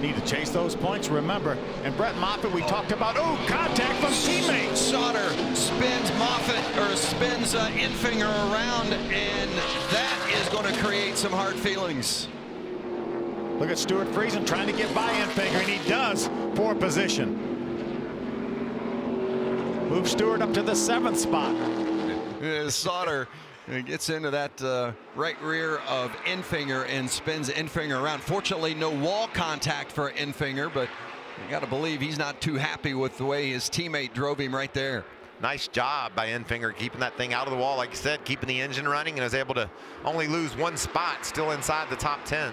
need to chase those points. Remember, and Brett Moffitt, we talked about, oh, contact from teammates. Sauter spins Moffitt or spins uh, Enfinger around, and that is going to create some hard feelings. Look at Stewart Friesen trying to get by Enfinger, and he does for position. Move Stewart up to the seventh spot. Uh, Sauter gets into that uh, right rear of Enfinger and spins Enfinger around. Fortunately, no wall contact for Enfinger, but you got to believe he's not too happy with the way his teammate drove him right there. Nice job by Enfinger keeping that thing out of the wall, like you said, keeping the engine running, and was able to only lose one spot, still inside the top 10.